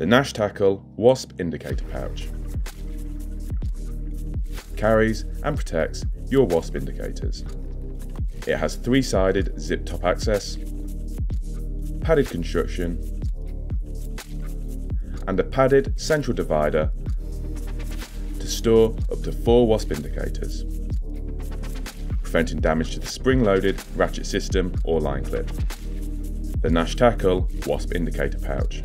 The Nash Tackle Wasp Indicator Pouch carries and protects your wasp indicators. It has three-sided zip top access, padded construction, and a padded central divider to store up to four wasp indicators, preventing damage to the spring-loaded ratchet system or line clip. The Nash Tackle Wasp Indicator Pouch.